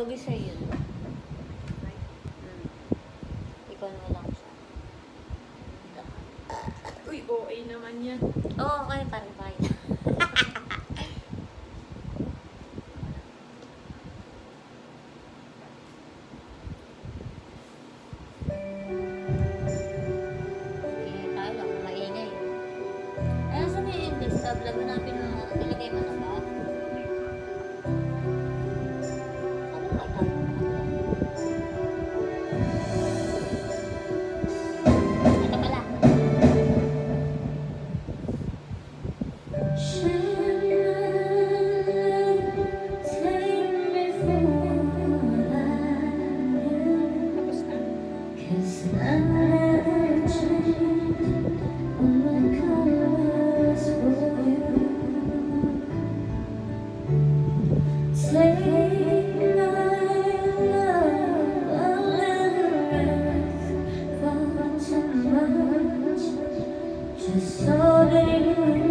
Mag-isa yun. Hmm. Ikaw na lang siya. Uy, OA naman yan. Oo, oh, okay. Parang bayan. Eh, vlog na natin Take just so that